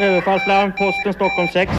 Överfallslarm, posten Stockholm 6.